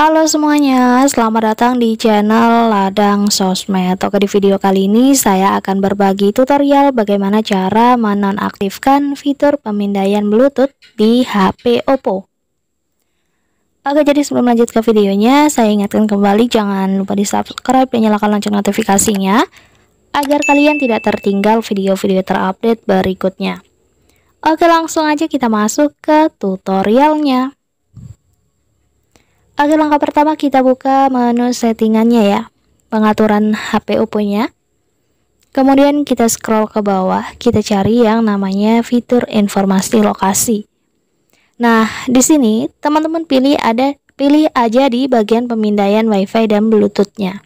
Halo semuanya, selamat datang di channel Ladang Sosmed. Oke, di video kali ini saya akan berbagi tutorial bagaimana cara menonaktifkan fitur pemindaian Bluetooth di HP Oppo. Oke, jadi sebelum lanjut ke videonya, saya ingatkan kembali jangan lupa di subscribe dan nyalakan lonceng notifikasinya agar kalian tidak tertinggal video-video terupdate berikutnya. Oke, langsung aja kita masuk ke tutorialnya. Oke langkah pertama kita buka menu settingannya ya. Pengaturan HP Oppo-nya Kemudian kita scroll ke bawah Kita cari yang namanya fitur informasi lokasi. Nah di sini teman-teman pilih ada pilih aja di bagian pemindaian WiFi dan Bluetooth-nya.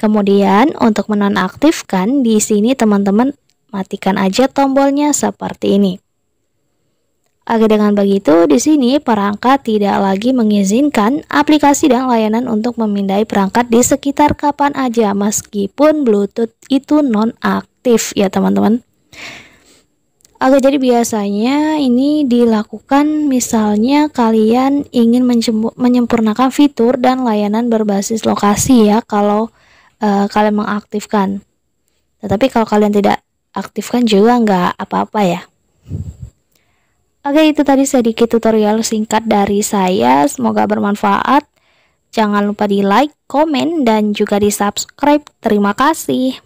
Kemudian untuk menonaktifkan di sini teman-teman matikan aja tombolnya seperti ini Agar dengan begitu, di sini perangkat tidak lagi mengizinkan aplikasi dan layanan untuk memindai perangkat di sekitar kapan aja meskipun Bluetooth itu non-aktif ya teman-teman. Oke, jadi biasanya ini dilakukan misalnya kalian ingin menyempurnakan fitur dan layanan berbasis lokasi ya kalau uh, kalian mengaktifkan. Tetapi kalau kalian tidak aktifkan juga nggak apa-apa ya. Oke, itu tadi sedikit tutorial singkat dari saya. Semoga bermanfaat. Jangan lupa di like, komen, dan juga di subscribe. Terima kasih.